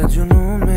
had your number